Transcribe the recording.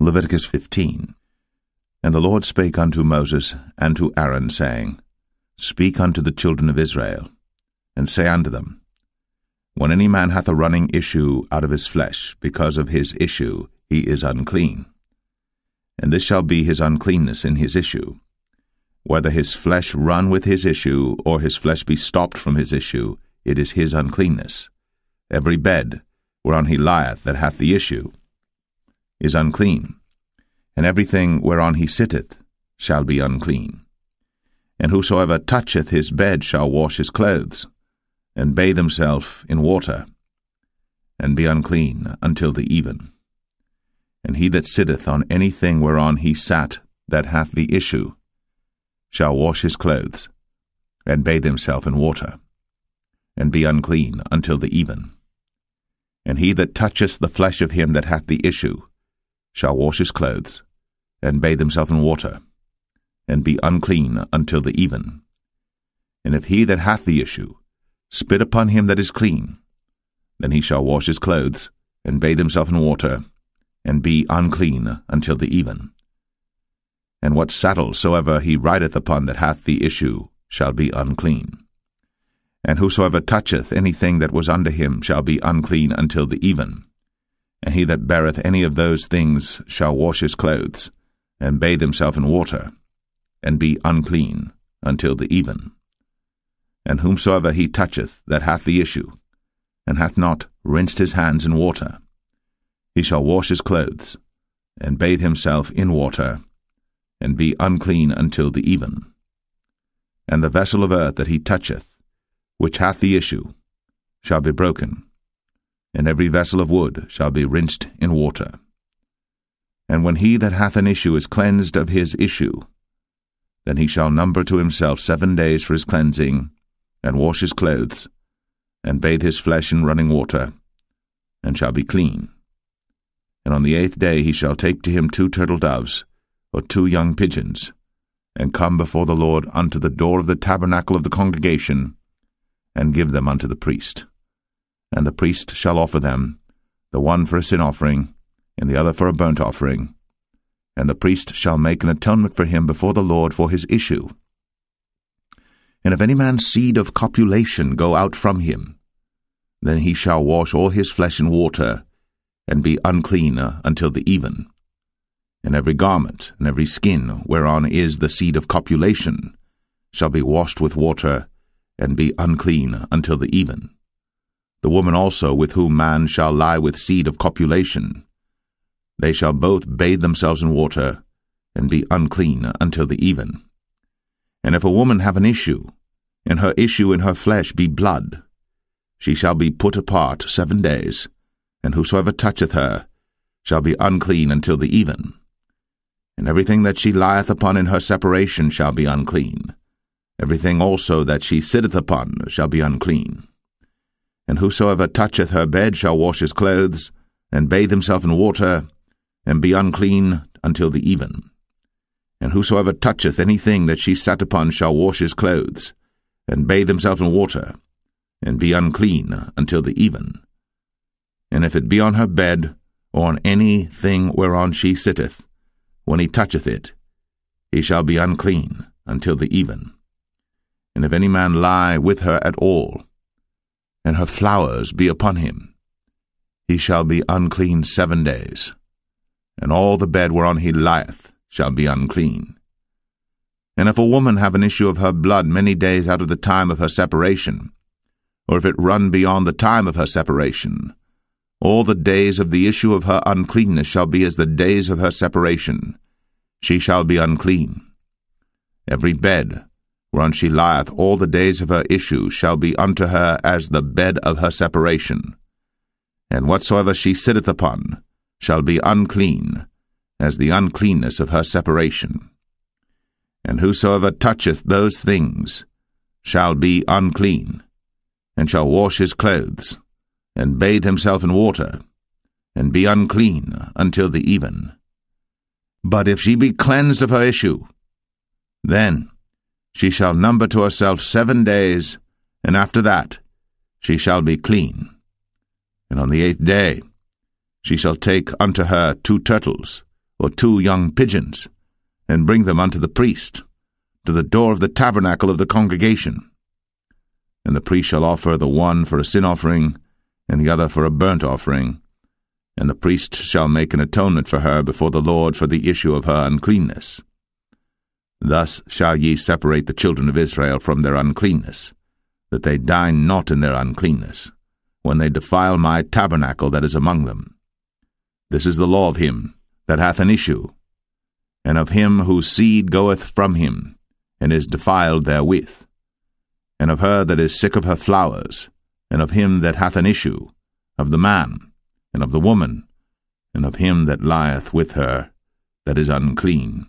Leviticus 15 And the Lord spake unto Moses and to Aaron, saying, Speak unto the children of Israel, and say unto them, When any man hath a running issue out of his flesh, because of his issue he is unclean. And this shall be his uncleanness in his issue. Whether his flesh run with his issue, or his flesh be stopped from his issue, it is his uncleanness. Every bed whereon he lieth that hath the issue is unclean, and everything whereon he sitteth shall be unclean. And whosoever toucheth his bed shall wash his clothes, and bathe himself in water, and be unclean until the even. And he that sitteth on any thing whereon he sat that hath the issue shall wash his clothes, and bathe himself in water, and be unclean until the even. And he that toucheth the flesh of him that hath the issue shall wash his clothes, and bathe himself in water, and be unclean until the even. And if he that hath the issue spit upon him that is clean, then he shall wash his clothes, and bathe himself in water, and be unclean until the even. And what saddle soever he rideth upon that hath the issue shall be unclean. And whosoever toucheth anything that was under him shall be unclean until the even. And he that beareth any of those things shall wash his clothes, and bathe himself in water, and be unclean until the even. And whomsoever he toucheth that hath the issue, and hath not rinsed his hands in water, he shall wash his clothes, and bathe himself in water, and be unclean until the even. And the vessel of earth that he toucheth, which hath the issue, shall be broken, and every vessel of wood shall be rinsed in water. And when he that hath an issue is cleansed of his issue, then he shall number to himself seven days for his cleansing, and wash his clothes, and bathe his flesh in running water, and shall be clean. And on the eighth day he shall take to him two turtle doves, or two young pigeons, and come before the Lord unto the door of the tabernacle of the congregation, and give them unto the priest and the priest shall offer them, the one for a sin offering, and the other for a burnt offering. And the priest shall make an atonement for him before the Lord for his issue. And if any man's seed of copulation go out from him, then he shall wash all his flesh in water, and be unclean until the even. And every garment and every skin whereon is the seed of copulation shall be washed with water, and be unclean until the even the woman also with whom man shall lie with seed of copulation. They shall both bathe themselves in water, and be unclean until the even. And if a woman have an issue, and her issue in her flesh be blood, she shall be put apart seven days, and whosoever toucheth her shall be unclean until the even. And everything that she lieth upon in her separation shall be unclean. Everything also that she sitteth upon shall be unclean. And whosoever toucheth her bed shall wash his clothes, and bathe himself in water, and be unclean until the even. And whosoever toucheth anything that she sat upon shall wash his clothes, and bathe himself in water, and be unclean until the even. And if it be on her bed, or on any thing whereon she sitteth, when he toucheth it, he shall be unclean until the even. And if any man lie with her at all, and her flowers be upon him. He shall be unclean seven days, and all the bed whereon he lieth shall be unclean. And if a woman have an issue of her blood many days out of the time of her separation, or if it run beyond the time of her separation, all the days of the issue of her uncleanness shall be as the days of her separation. She shall be unclean. Every bed whereon she lieth all the days of her issue shall be unto her as the bed of her separation. And whatsoever she sitteth upon shall be unclean, as the uncleanness of her separation. And whosoever toucheth those things shall be unclean, and shall wash his clothes, and bathe himself in water, and be unclean until the even. But if she be cleansed of her issue, then she shall number to herself seven days, and after that she shall be clean. And on the eighth day she shall take unto her two turtles, or two young pigeons, and bring them unto the priest, to the door of the tabernacle of the congregation. And the priest shall offer the one for a sin offering, and the other for a burnt offering, and the priest shall make an atonement for her before the Lord for the issue of her uncleanness. Thus shall ye separate the children of Israel from their uncleanness, that they die not in their uncleanness, when they defile my tabernacle that is among them. This is the law of him that hath an issue, and of him whose seed goeth from him, and is defiled therewith, and of her that is sick of her flowers, and of him that hath an issue, of the man, and of the woman, and of him that lieth with her that is unclean.